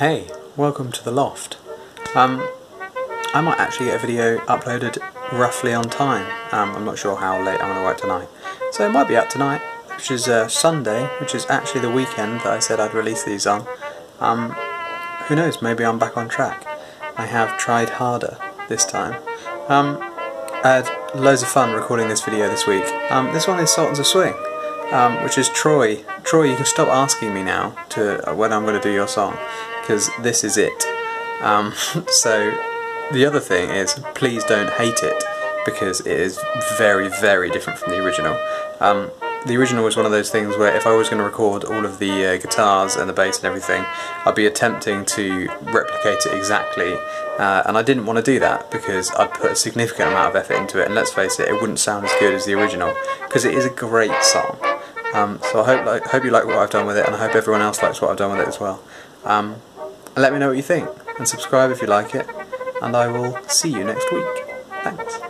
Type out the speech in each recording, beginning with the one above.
Hey, welcome to the loft. Um, I might actually get a video uploaded roughly on time. Um, I'm not sure how late I'm going to work tonight. So it might be out tonight, which is uh, Sunday, which is actually the weekend that I said I'd release these on. Um, who knows, maybe I'm back on track. I have tried harder this time. Um, I had loads of fun recording this video this week. Um, this one is Sultans of Swing, um, which is Troy. Troy, you can stop asking me now to uh, when I'm going to do your song because this is it. Um, so the other thing is, please don't hate it because it is very, very different from the original. Um, the original was one of those things where if I was going to record all of the uh, guitars and the bass and everything, I'd be attempting to replicate it exactly, uh, and I didn't want to do that because I'd put a significant amount of effort into it, and let's face it, it wouldn't sound as good as the original, because it is a great song. Um, so I hope, like, hope you like what I've done with it, and I hope everyone else likes what I've done with it as well. Um, let me know what you think, and subscribe if you like it, and I will see you next week. Thanks.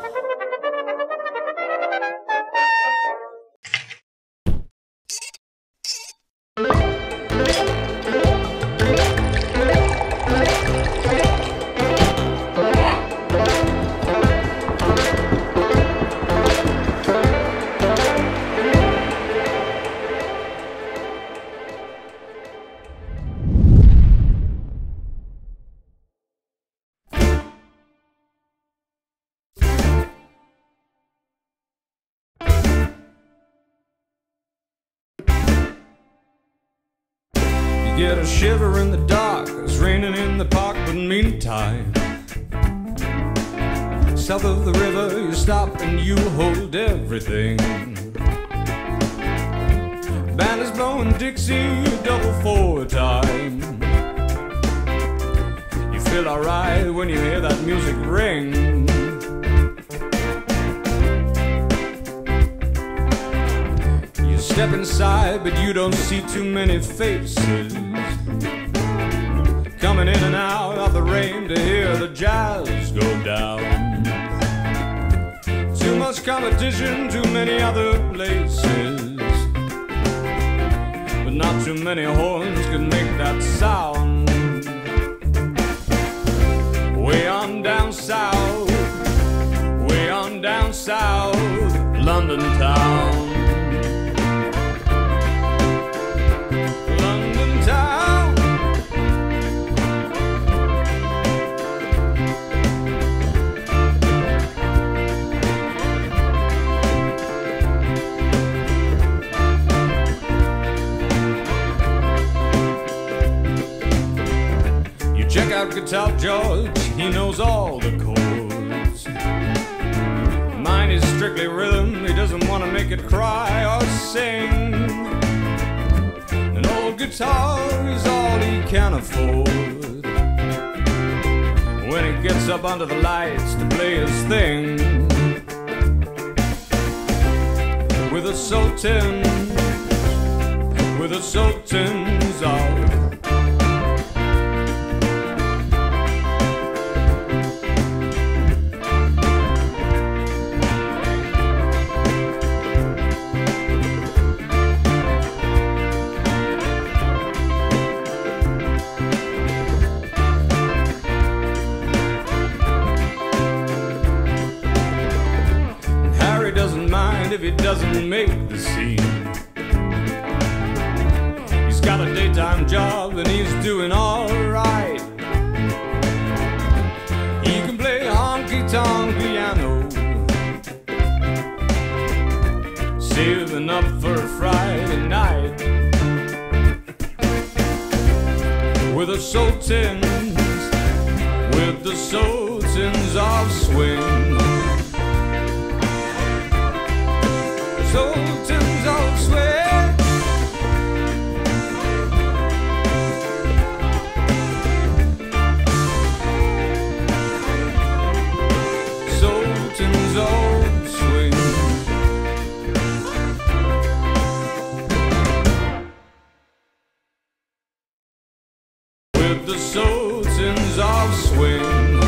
Get a shiver in the dark, it's raining in the park, but meantime, south of the river, you stop and you hold everything. Band is blowing Dixie, double four time. You feel alright when you hear that music ring. You step inside, but you don't see too many faces the jazz go down. Too much competition, too many other places, but not too many horns can make that sound. Way on down south, way on down south, London town. Guitar George, he knows all the chords. Mine is strictly rhythm, he doesn't want to make it cry or sing. An old guitar is all he can afford. When he gets up under the lights to play his thing. With a sultan, with a sultan's all. Mind if he doesn't make the scene. He's got a daytime job and he's doing alright. He can play honky tonk piano, saving up for a Friday night with the sultans, with the sultans of swing. With the Sultans of Swing.